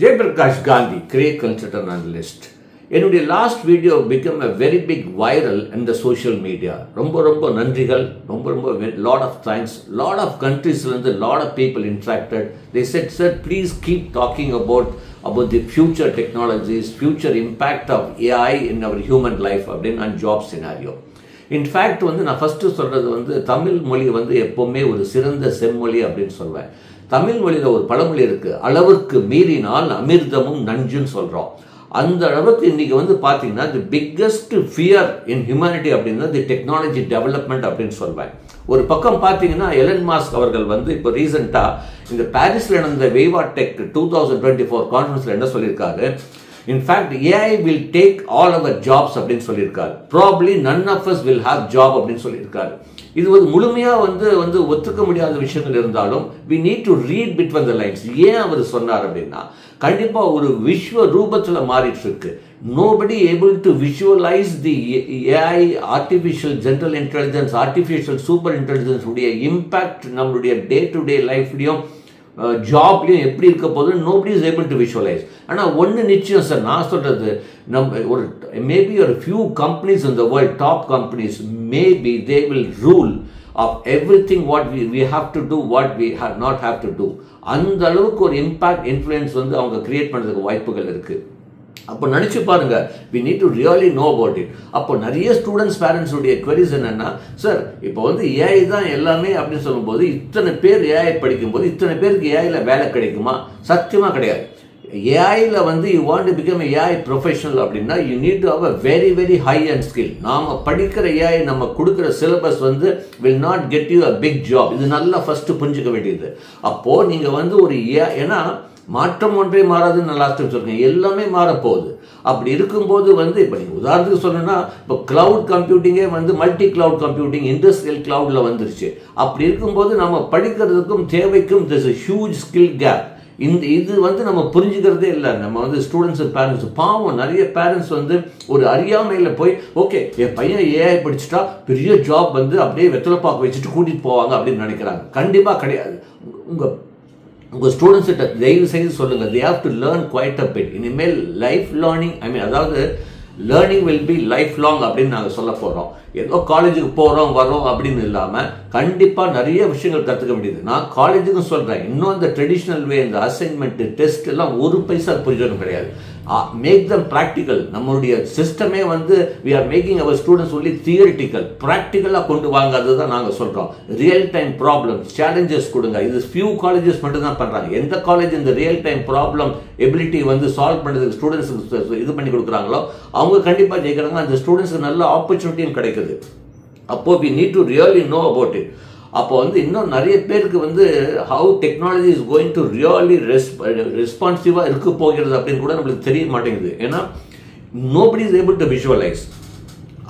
Jayaprakash Gandhi great consultant analyst என்னுடைய last video become a very big viral in the social media ரொம்ப ரொம்ப நன்றிகள். ரொம்ப ரொம்ப lot of thanks lot of கண்ட்ரீஸ்லேருந்து lot of people interacted they said sir please keep talking about about the future technologies future impact of AI in our human life அப்படின்னு and job scenario in fact வந்து நான் first சொல்கிறது வந்து தமிழ் மொழி வந்து எப்போவுமே ஒரு சிறந்த செம்மொழி அப்படின்னு சொல்வேன். தமிழ் மொழியில் ஒரு பழமொழி இருக்குது அளவுக்கு மீறினால் அமிர்தமும் நஞ்சுன்னு சொல்கிறோம் அந்த அளவுக்கு இன்னைக்கு வந்து பார்த்தீங்கன்னா the biggest fear in humanity அப்படின்னா தி டெக்னாலஜி டெவலப்மெண்ட் அப்படின்னு சொல்வேன். ஒரு பக்கம் பார்த்தீங்கன்னா எலன் மாஸ்க் அவர்கள் வந்து இப்போ ரீசெண்டாக இந்த பாரிஸில் நடந்த VivaTech two thousand twenty four கான்ஃபரன்ஸில் என்ன சொல்லியிருக்காரு? In fact AI will take all our jobs அப்படின்னு சொல்லியிருக்காரு. Probably none of us will have job அப்படின்னு சொல்லியிருக்காரு. இது வந்து முழுமையாக வந்து வந்து ஒத்துக்க முடியாத விஷயங்கள் இருந்தாலும் we need to read between the lines ஏன் அவர் சொன்னார் அப்படின்னா கண்டிப்பாக ஒரு விஸ்வ ரூபத்தில் மாறிட்டு இருக்கு nobody able to visualise the AI artificial general intelligence artificial super intelligence உடைய இம்பேக்ட் நம்மளுடைய டே டு டே லைஃப்லையும் ஜாப்லேயும் எப்படி இருக்க போதுன்னு nobody is able to visualise ஆனால் ஒன்று நிச்சயம் சார் நான் சொல்கிறது நம்ம ஒரு மேபி ஒரு ஃபியூ கம்பெனிஸ் இந்த world top companies maybe they will rule of everything what we we have to do what we have not have to do அந்த அளவுக்கு ஒரு இம்பாக்ட் இன்ஃப்ளூயன்ஸ் வந்து அவங்க கிரியேட் பண்ணுறதுக்கு வாய்ப்புகள் இருக்குது அப்போ நினச்சி பாருங்க. We need to really know about it அப்போ நிறைய ஸ்டூடெண்ட்ஸ் பேரண்ட்ஸுடைய queries என்னென்னா சார் இப்போ வந்து ஏஐ தான் எல்லாமே அப்படின்னு சொல்லும்போது இத்தனை பேர் ஏஐ படிக்கும்போது இத்தனை பேருக்கு ஏஐயில் வேலை கிடைக்குமா? சத்தியமாக கிடையாது. ஏஐயில் வந்து you want to become AI professional அப்படின்னா you need to have a very very high and skill நாம் படிக்கிற ஏஐ நம்ம கொடுக்குற சிலபஸ் வந்து will not get you a big job இது நல்லா ஃபஸ்ட்டு புரிஞ்சுக்க வேண்டியது. அப்போது நீங்கள் வந்து ஒரு ஏ ஏன்னா மாற்றம் ஒன்றே மாறாதுன்னு நான் லாஸ்ட் டைம் எல்லாமே மாறப்போகுது. அப்படி இருக்கும்போது வந்து இப்போ நீங்கள் உதாரணத்துக்கு சொல்லணும்னா இப்போ கிளவுட் கம்ப்யூட்டிங்கே வந்து மல்டி கிளவுட் கம்ப்யூட்டிங் இண்டஸ்ட்ரியல் கிளவுடில் வந்துருச்சு. அப்படி இருக்கும்போது நம்ம படிக்கிறதுக்கும் தேவைக்கும் திஸ் ஹியூஜ் ஸ்கில் கேப் இந்த இது வந்து நம்ம புரிஞ்சுக்கிறதே இல்லை. நம்ம வந்து ஸ்டூடெண்ட்ஸ் பேரண்ட்ஸ் பாவம் நிறைய பேரண்ட்ஸ் வந்து ஒரு அறியாமையில் போய் ஓகே என் பையன் ஏஐ படிச்சுட்டா பெரிய ஜாப் வந்து அப்படியே வெத்தலை பாக்கு வச்சுட்டு கூட்டிகிட்டு போவாங்க அப்படின்னு நினைக்கிறாங்க. கண்டிப்பாக கிடையாது. உங்கள் உங்கள் ஸ்டூடெண்ட்ஸ்கிட்ட தயவு செய்து சொல்லுங்கள் they have to learn quite a bit இனிமேல் லைஃப் லேர்னிங் ஐ மீன் அதாவது learning will be life long அப்படின்னு நாங்கள் சொல்ல போகிறோம் ஏதோ காலேஜுக்கு போகிறோம் வரோம் அப்படின்னு இல்லாமல் கண்டிப்பாக நிறைய விஷயங்கள் கற்றுக்க முடியுது நான் காலேஜுக்கும் சொல்கிறேன் இன்னும் அந்த ட்ரெடிஷ்னல் வே இந்த அசைன்மெண்ட்டு டெஸ்ட் எல்லாம் ஒரு பைசா புரிஞ்சதும் கிடையாது. மேக் தம் ப்ராக்டிக்கல் நம்மளுடைய சிஸ்டமே வந்து we are making our students only theoretical ப்ராக்டிக்கலாக கொண்டு வாங்க அதுதான் நாங்கள் சொல்கிறோம் ரியல் டைம் ப்ராப்ளம் சேலஞ்சஸ் கொடுங்க. இது ஃபியூ காலேஜஸ் மட்டும் தான் பண்ணுறாங்க எந்த காலேஜ் இந்த ரியல் டைம் ப்ராப்ளம் எபிலிட்டி வந்து சால்வ் பண்ணுறதுக்கு ஸ்டூடெண்ட்ஸுக்கு இது பண்ணி கொடுக்குறாங்களோ அவங்க கண்டிப்பாக ஜெயிக்கிறாங்க. அந்த ஸ்டூடெண்ட்ஸுக்கு நல்ல ஆப்பர்ச்சுனிட்டியும் கிடைக்குது. அப்போ we need to really know about it அப்போ வந்து இன்னும் நிறைய பேருக்கு வந்து how technology is going to really ரெஸ்ப் ரெஸ்பான்சிவாக இருக்க போகிறது அப்படின்னு கூட நம்மளுக்கு தெரிய மாட்டேங்குது. ஏன்னா nobody is able to visualize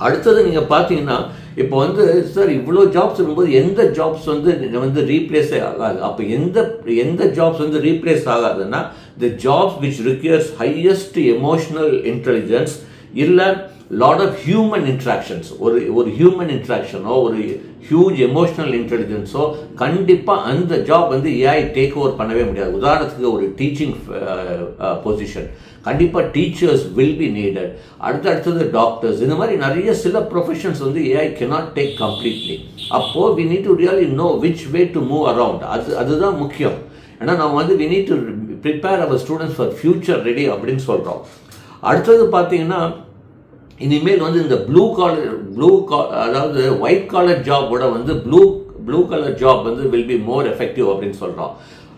அடுத்தது நீங்கள் பார்த்தீங்கன்னா இப்போ வந்து சார் இவ்வளோ ஜாப்ஸ் இருக்கும்போது எந்த ஜாப்ஸ் வந்து வந்து ரீப்ளேஸே ஆகாது? அப்போ எந்த எந்த ஜாப்ஸ் வந்து replace ஆகாதுன்னா the jobs which requires highest emotional intelligence இல்லை லாட் ஆஃப் ஹியூமன் இன்ட்ராக்ஷன்ஸ் ஒரு ஒரு ஹியூமன் இன்ட்ராக்ஷனோ ஒரு ஹியூஜ் எமோஷனல் இன்டெலிஜென்ஸோ கண்டிப்பாக அந்த ஜாப் வந்து ஏஐ டேக் ஓவர் பண்ணவே முடியாது. உதாரணத்துக்கு ஒரு டீச்சிங் பொசிஷன் கண்டிப்பாக டீச்சர்ஸ் வில் பி நீடட் அடுத்து அடுத்தது டாக்டர்ஸ் இந்த மாதிரி நிறைய சில ப்ரொஃபஷன்ஸ் வந்து ஏஐ கெனாட் டேக் கம்ப்ளீட்லி அப்போது we need to really know which way to move around அது அதுதான் முக்கியம். ஏன்னா நம்ம வந்து we need to prepare our students for future ready அப்படின்னு சொல்கிறோம் அடுத்தது பார்த்தீங்கன்னா இனிமேல் வந்து இந்த ப்ளூ காலர் ப்ளூ கா அதாவது ஒயிட் காலர் ஜாபோட வந்து ப்ளூ ப்ளூ கலர் ஜாப் வந்து வில் பி மோர் எஃபெக்டிவ் அப்படின்னு சொல்கிறோம்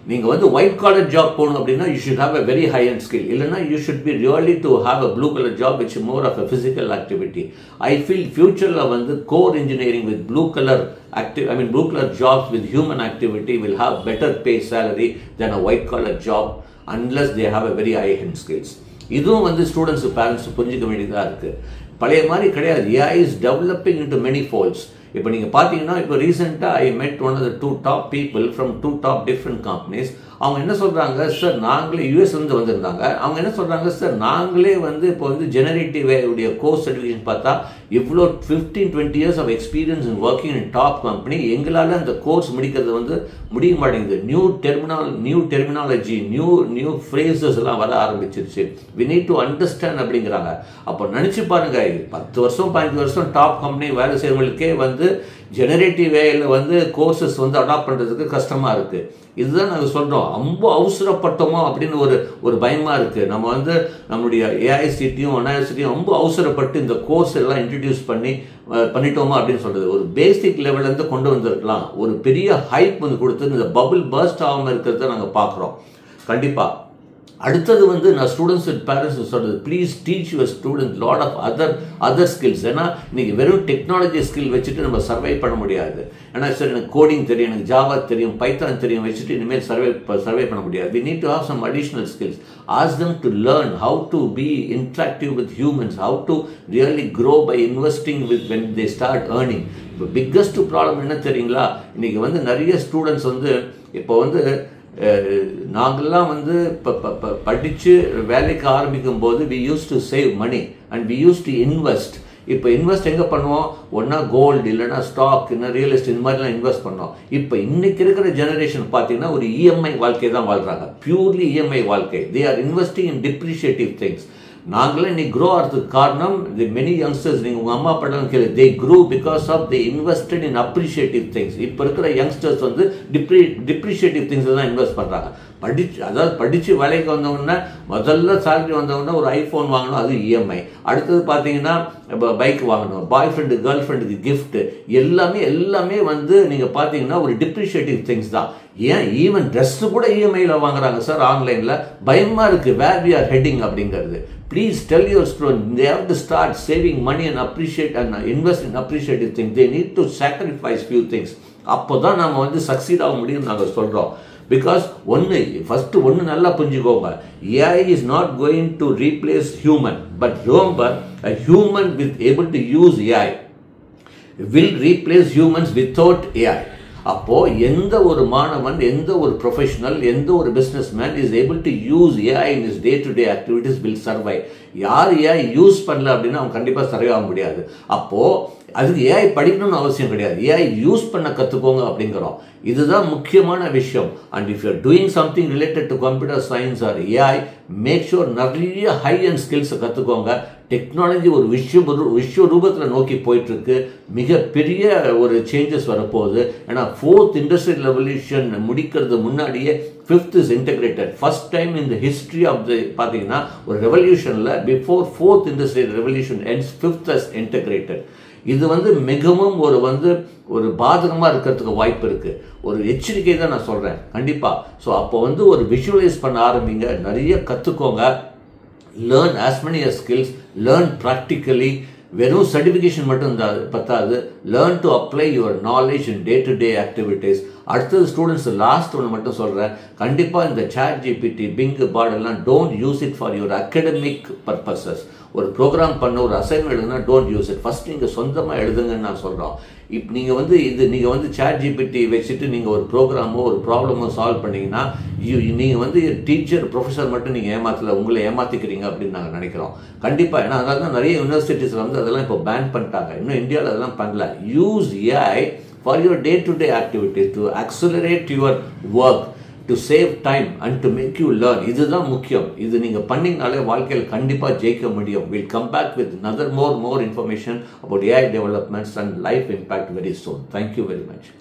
நீங்கள் வந்து ஒயிட் காலர் ஜாப் போகணும் அப்படின்னா you should have a very high and skill இல்லைனா you should be really to have a blue colour job which more of a physical activity I feel ஃபியூச்சரில் வந்து core engineering with blue colour active i mean blue collar jobs with human activity will have better pay salary than a white collar job unless they have a very high end skills. இதுவும் வந்து students parents புரிஞ்சிக்க வேண்டியதாக இருக்குது பழைய மாதிரி கிடையாது. AI is developing into many folds இப்போ நீங்கள் பார்த்தீங்கன்னா இப்போ ரீசெண்டாக I met one of the two top people from two top different companies அவங்க என்ன சொல்கிறாங்க சார் நாங்களே யூஎஸ்லேருந்து வந்திருந்தாங்க அவங்க என்ன சொல்கிறாங்க சார் நாங்களே வந்து இப்போ வந்து ஜெனரேட்டிவ் உடைய கோர்ஸ் சர்டிஃபிகேஷன் பார்த்தா இவ்வளோ fifteen twenty years of experience in working in top company எங்களால் அந்த கோர்ஸ் முடிக்கிறது வந்து முடிய மாட்டேங்குது. New terminal new terminology new new phrases எல்லாம் வர ஆரம்பிச்சிருச்சு. வி நீட் டு அண்டர்ஸ்டாண்ட் அப்படிங்கிறாங்க. அப்போ நினச்சி பாருங்க பத்து வருஷம் பதினஞ்சு வருஷம் டாப் கம்பெனி வேலை செய்கிறவங்களுக்கே வந்து ஜெனரேட்டிவ் வேயில் வந்து கோர்சஸ் வந்து அடாப்ட் பண்ணுறதுக்கு கஷ்டமாக இருக்குது இதுதான் நாங்கள் சொல்கிறோம் ரொம்ப அவசரப்பட்டோமோ அப்படின்னு ஒரு ஒரு பயமாக இருக்குது நம்ம வந்து நம்மளுடைய ஏஐசிட்டியும் ஒன்ஐசிட்டியும் ரொம்ப அவசரப்பட்டு இந்த கோர்ஸ் எல்லாம் இன்ட்ரடியூஸ் பண்ணி பண்ணிட்டோமா அப்படின்னு சொல்கிறது ஒரு பேசிக் லெவல்லேருந்து கொண்டு வந்திருக்கலாம். ஒரு பெரிய ஹைப் வந்து கொடுத்து இந்த பபுள் பர்ஸ்ட் ஆகாமல் இருக்கிறத நாங்கள் பார்க்குறோம். கண்டிப்பாக அடுத்தது வந்து நான் ஸ்டூடெண்ட்ஸ் அண்ட் பேரண்ட்ஸ் சொல்கிறது please teach your student lot of other other skills ஏன்னா இன்றைக்கி வெறும் டெக்னாலஜி ஸ்கில் வச்சுட்டு நம்ம சர்வை பண்ண முடியாது. ஏன்னா சார் எனக்கு கோடிங் தெரியும் எனக்கு ஜாவா தெரியும் பைத்தான் தெரியும் வச்சுட்டு இனிமேல் சர்வை சர்வை பண்ண முடியாது. We need to have some additional skills as them to learn how to be interactive with humans how to really grow by investing with when they start earning இப்போ biggest problem என்ன தெரியுங்களா? இன்றைக்கி வந்து நிறைய students வந்து இப்போ வந்து நாங்கள்லாம் வந்து இப்போ படித்து வேலைக்கு ஆரம்பிக்கும் போது we use to save money and we use to invest இப்போ இன்வெஸ்ட் எங்கே பண்ணுவோம்? ஒன்றா கோல்டு இல்லைனா ஸ்டாக் இல்லை ரியல் எஸ்டேட் இந்த மாதிரிலாம் இன்வெஸ்ட் பண்ணோம். இப்போ இன்னைக்கு இருக்கிற ஜெனரேஷன் பார்த்தீங்கன்னா ஒரு இஎம்ஐ வாழ்க்கை தான் வாழ்கிறாங்க பியூர்லி இஎம்ஐ வாழ்க்கை. They are investing in depreciative things நாங்களே இன்னைக்கு க்ரோ ஆகிறதுக்கு காரணம் தி மெனி யங்ஸ்டர்ஸ் நீங்கள் உங்கள் அம்மா அப்பாட்டெல்லாம் கேளு they grew because of the invested in appreciative things இப்போ இருக்கிற யங்ஸ்டர்ஸ் வந்து டிப்ரி டிப்ரிஷியேட்டிவ் திங்ஸ் தான் இன்வெஸ்ட் பண்ணுறாங்க படிச்சு அதாவது படித்து வேலைக்கு வந்தவொடனே முதல்ல சேலரி வந்தவொடனே ஒரு ஐஃபோன் வாங்கணும் அது இஎம்ஐ அடுத்தது பார்த்தீங்கன்னா இப்போ பைக் வாங்கணும் பாய் ஃப்ரெண்டு கேர்ள் ஃப்ரெண்டுக்கு கிஃப்ட்டு எல்லாமே எல்லாமே வந்து நீங்கள் பார்த்தீங்கன்னா ஒரு டிப்ரிஷியேட்டிவ் திங்ஸ் தான். ஏன் ஈவன் ட்ரெஸ்ஸு கூட இஎம்ஐயில் வாங்குறாங்க சார் ஆன்லைனில் பயமாக இருக்குது வேர் வி ஆர் ஹெட்டிங் அப்படிங்கிறது. Please tell your student they how to start saving money and appreciate and invest in appreciative things they need to sacrifice few things அப்போ தான் நம்ம வந்து சக்சீட் ஆக முடியும்னு நாங்கள் சொல்கிறோம் பிகாஸ் ஒன்று ஃபஸ்ட்டு ஒன்று நல்லா புரிஞ்சுக்கோங்க. AI is not going to replace human but remember a human with able to use AI will replace humans without AI அப்போது எந்த ஒரு மாணவன் எந்த ஒரு ப்ரொஃபஷனல் எந்த ஒரு business man is able to use AI in is day to day activities will survive யார் AI use பண்ணல அப்படின்னா அவன் கண்டிப்பாக சர்வை ஆக முடியாது. அப்போது அதுக்கு ஏஐ படிக்கணும்னு அவசியம் கிடையாது. ஏஐ யூஸ் பண்ண கற்றுக்கோங்க அப்படிங்கிறோம். இதுதான் முக்கியமான விஷயம். And if you're doing something related to computer science or AI make sure நிறைய ஹை அண்ட் ஸ்கில்ஸை கற்றுக்கோங்க டெக்னாலஜி ஒரு விஸ்வ விஸ்வ ரூபத்தில் நோக்கி போயிட்டுருக்கு. மிகப்பெரிய ஒரு சேஞ்சஸ் வரப்போகுது. ஏன்னா ஃபோர்த் இண்டஸ்ட்ரியல் ரெவல்யூஷன் முடிக்கிறது முன்னாடியே fifth is integrated first time இந்த ஹிஸ்ட்ரி ஆஃப் தி பார்த்தீங்கன்னா ஒரு ரெவல்யூஷனில் before fourth industrial revolution ends fifth is integrated இது வந்து மிகவும் ஒரு வந்து ஒரு பாதகமாக இருக்கிறதுக்கு வாய்ப்பு இருக்குது ஒரு எச்சரிக்கை தான் நான் சொல்கிறேன் கண்டிப்பாக ஸோ அப்போ வந்து ஒரு விஷுவலைஸ் பண்ண ஆரம்பிங்க. நிறைய கற்றுக்கோங்க learn as many skills learn practically வெறும் சர்டிஃபிகேஷன் மட்டும் இருந்தால் பத்தாது. Learn to apply your knowledge in day to day activities அடுத்தது ஸ்டூடெண்ட்ஸ் லாஸ்ட் ஒன்று மட்டும் சொல்கிறேன் கண்டிப்பாக இந்த chat GPT Bing பாடெல்லாம் don't use it for your academic purposes ஒரு ப்ரோக்ராம் பண்ண ஒரு அசைன்மெண்ட் எழுதுனா டோன்ட் யூஸ் இட் ஃபஸ்ட் நீங்கள் சொந்தமாக எழுதுங்கன்னு நான் சொல்கிறோம் இப்போ நீங்கள் வந்து இது நீங்கள் வந்து சேட் ஜிபிடி வச்சுட்டு நீங்கள் ஒரு ப்ரோக்ராமோ ஒரு ப்ராப்ளமோ சால்வ் பண்ணீங்கன்னா யூ நீங்கள் வந்து டீச்சர் ப்ரொஃபஸர் மட்டும் நீங்கள் ஏமாத்தல உங்களை ஏமாற்றிக்கிறீங்க அப்படின்னு நாங்கள் நினைக்கிறோம். கண்டிப்பாக ஏன்னா அதனால தான் நிறைய யூனிவர்சிட்டிஸில் வந்து அதெல்லாம் இப்போ பேன் பண்ணிட்டாங்க. இன்னும் இந்தியாவில் அதெல்லாம் பண்ணல. Use AI for your day to day activities, to accelerate your work, to save time and to make you learn இதுதான் முக்கியம். இது நீங்கள் பண்ணிங்கனாலே வாழ்க்கையில் கண்டிப்பாக ஜெயிக்க முடியும். Will come back with another more more information about AI developments and life impact very soon thank you very much